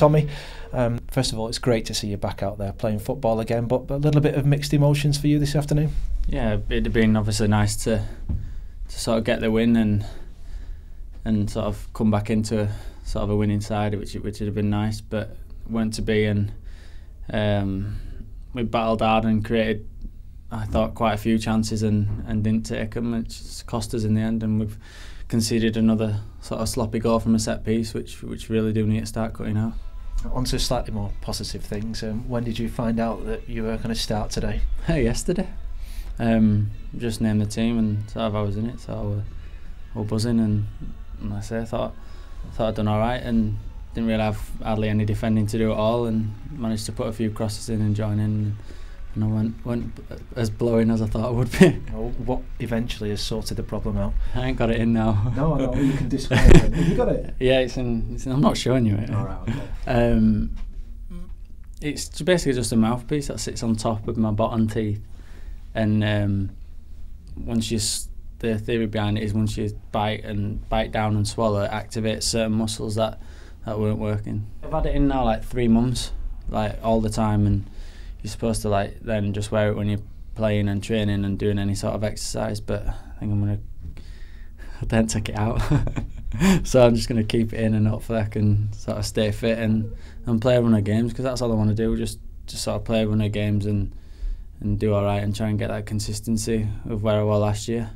Tommy. Um, first of all, it's great to see you back out there playing football again, but, but a little bit of mixed emotions for you this afternoon. Yeah, it'd have been obviously nice to to sort of get the win and and sort of come back into a, sort of a winning side, which which would have been nice, but weren't to be. And um, we battled hard and created, I thought, quite a few chances and, and didn't take them, which cost us in the end. And we've conceded another sort of sloppy goal from a set piece, which which really do need to start cutting out. On to slightly more positive things. Um, when did you find out that you were going to start today? Yesterday. Um, just named the team and sort of I was in it, so I was, was buzzing and, and I say I thought I thought I'd done all right and didn't really have hardly any defending to do at all and managed to put a few crosses in and join in and I went went as blowing as I thought I would be. Well, what eventually has sorted the problem out? I ain't got it in now. No, I know you can describe it. Have you got it? Yeah, it's in, it's in. I'm not showing you it. All right. Okay. Um, it's basically just a mouthpiece that sits on top of my bottom teeth, and um, once you the theory behind it is once you bite and bite down and swallow, it activates certain muscles that that weren't working. I've had it in now like three months, like all the time, and you're supposed to like then just wear it when you're playing and training and doing any sort of exercise. But I think I'm gonna then take it out. so I'm just gonna keep it in and hopefully I can sort of stay fit and and play a run of games because that's all I want to do. Just just sort of play a run of games and and do all right and try and get that consistency of where I was last year.